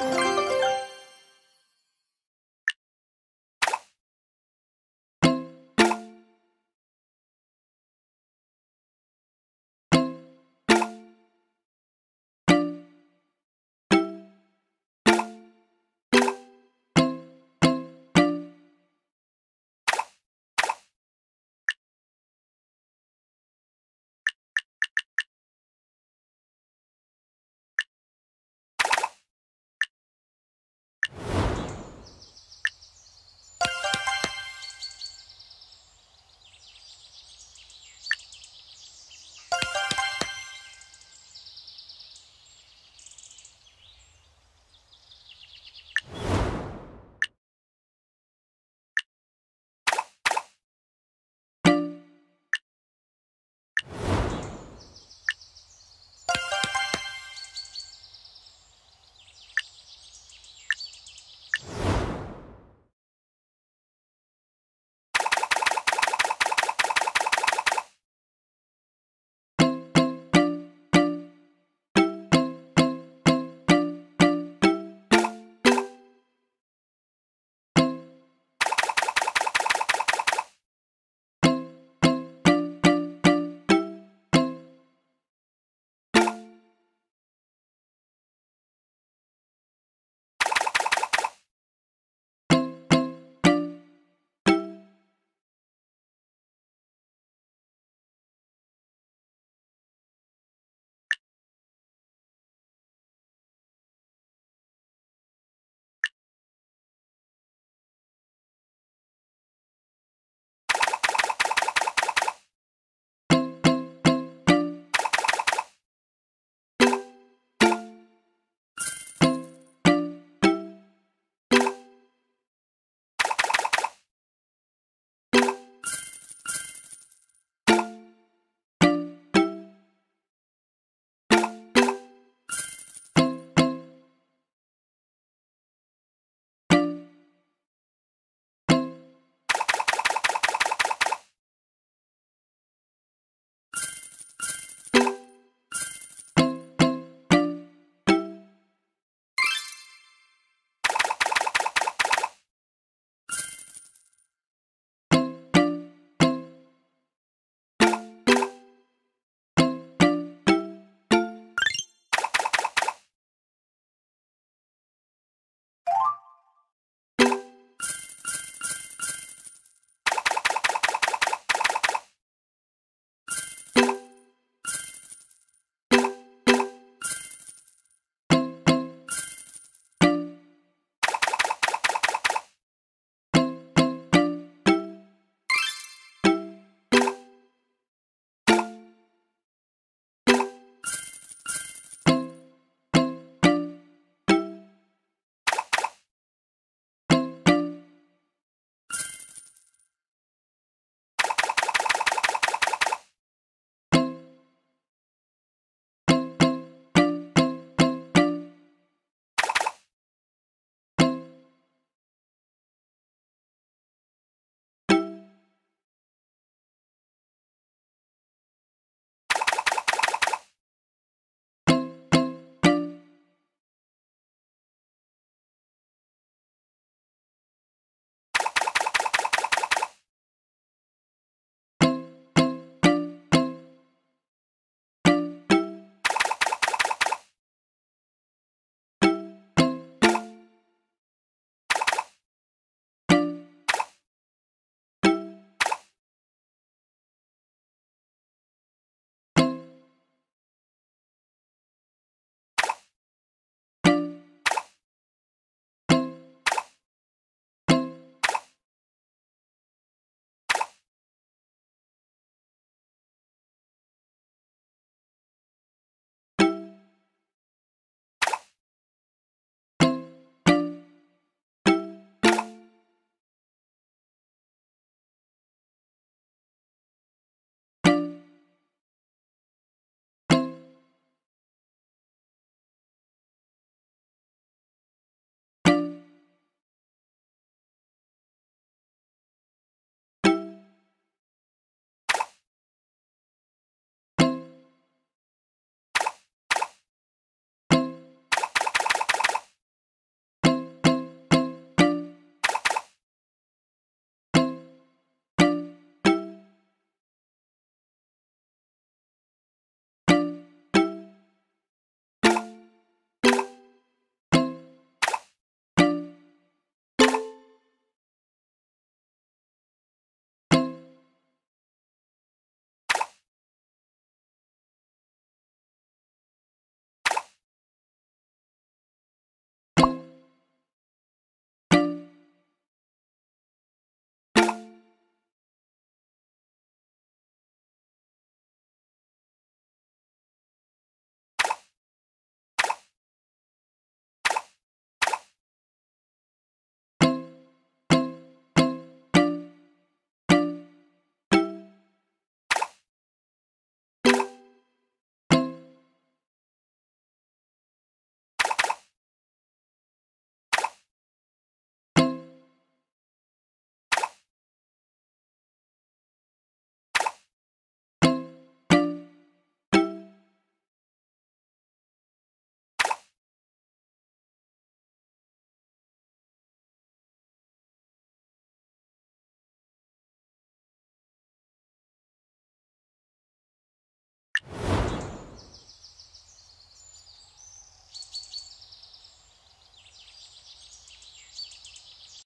Bye.